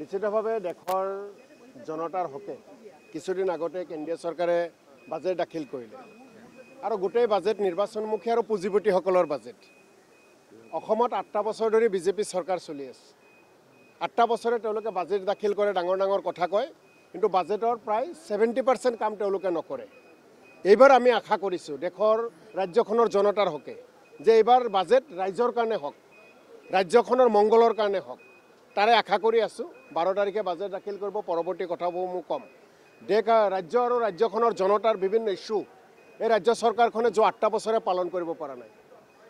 নিশ্চিতভাৱে দেশৰ জনতাৰ হকে কিছুদিন আগতে কেন্দ্ৰীয় চৰকাৰে বাজেট দাখিল কৰিলে। আৰু গোটেই বাজেট নিৰ্বাচনমুখী আৰু পুঁজিপতিসকলৰ বাজেট। অসমত আঠটা বছৰ ধৰি বিজেপি চৰকাৰ চলি আছে। আঠটা বছৰে তেওঁলোকে বাজেট দাখিল কৰে ডাঙৰ ডাঙৰ কথা কয় কিন্তু বাজেটৰ প্ৰায় ছেভেণ্টি পাৰ্চেণ্ট কাম তেওঁলোকে নকৰে। এইবাৰ আমি আশা কৰিছোঁ দেশৰ ৰাজ্যখনৰ জনতাৰ হকে যে এইবাৰ বাজেট ৰাইজৰ কাৰণে হওক ৰাজ্যখনৰ মংগলৰ কাৰণে হওক তাৰে আশা কৰি আছোঁ বাৰ তাৰিখে বাজেট দাখিল কৰিব পৰৱৰ্তী কথাবোৰ মোক ক'ম। দেশ ৰাজ্য আৰু ৰাজ্যখনৰ জনতাৰ বিভিন্ন ইছ্যু এই ৰাজ্য চৰকাৰখনে যোৱা আঠটা বছৰে পালন কৰিব পৰা নাই।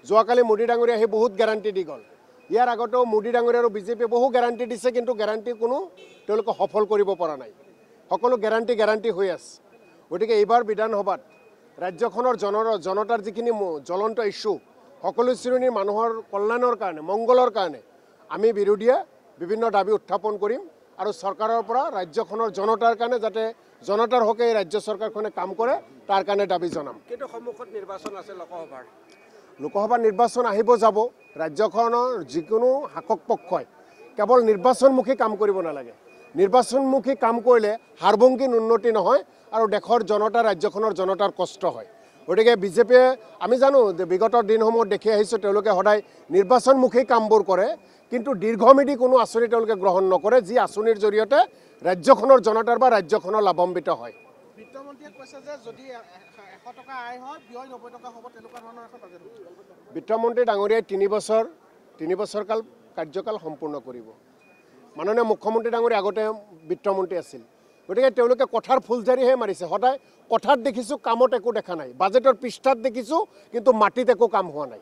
যোৱাকালি মোদী ডাঙৰীয়া আহি বহুত গেৰাণ্টি দি গ'ল। ইয়াৰ আগতেও মোদী ডাঙৰীয়া আৰু বিজেপিয়ে বহু গেৰাণ্টি দিছে কিন্তু গেৰাণ্টি কোনো তেওঁলোকে সফল কৰিব পৰা নাই। সকলো গেৰাণ্টি গেৰাণ্টি হৈ আছে। গতিকে এইবাৰ বিধানসভাত ৰাজ্যখনৰ জন জনতাৰ যিখিনি জ্বলন্ত ইছ্যু সকলো শ্ৰেণীৰ মানুহৰ কল্যাণৰ কাৰণে মংগলৰ কাৰণে আমি বিৰোধীয়ে বিভিন্ন দাবী উত্থাপন কৰিম আৰু চৰকাৰৰ পৰা ৰাজ্যখনৰ জনতাৰ কাৰণে যাতে জনতাৰ হকে এই ৰাজ্য চৰকাৰখনে কাম কৰে তাৰ কাৰণে দাবী জনাম। কিন্তু সন্মুখত নিৰ্বাচন আছে লোকসভাৰ। লোকসভা নিৰ্বাচন আহিব যাব। ৰাজ্যখনৰ যিকোনো শাসক পক্ষই কেৱল নিৰ্বাচনমুখী কাম কৰিব নালাগে। নিৰ্বাচনমুখী কাম কৰিলে সাৰ্বংগীন উন্নতি নহয় আৰু দেশৰ জনতা ৰাজ্যখনৰ জনতাৰ কষ্ট হয়। গতিকে বিজেপিয়ে আমি জানো যে বিগত দিনসমূহত দেখি আহিছোঁ তেওঁলোকে সদায় নিৰ্বাচনমুখী কামবোৰ কৰে কিন্তু দীৰ্ঘমেধী কোনো আঁচনি তেওঁলোকে গ্ৰহণ নকৰে যি আঁচনিৰ জৰিয়তে ৰাজ্যখনৰ জনতাৰ বা ৰাজ্যখনৰ লাভান্বিত হয়। বিত্তমন্ত্ৰী ডাঙৰীয়াই তিনি বছৰ তিনি বছৰ কাল কাৰ্যকাল সম্পূৰ্ণ কৰিব। মাননীয় মুখ্যমন্ত্ৰী ডাঙৰীয়া আগতে বিত্তমন্ত্ৰী আছিল। গতিকে তেওঁলোকে কথাৰ ফুলজাৰিহে মাৰিছে। সদায় কথাত দেখিছোঁ কামত একো দেখা নাই। বাজেটৰ পৃষ্ঠাত দেখিছোঁ কিন্তু মাটিত একো কাম হোৱা নাই।